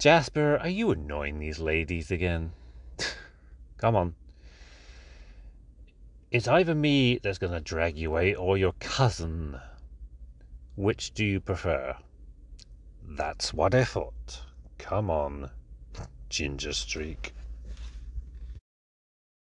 Jasper, are you annoying these ladies again? Come on. It's either me that's going to drag you away or your cousin. Which do you prefer? That's what I thought. Come on, Ginger Streak.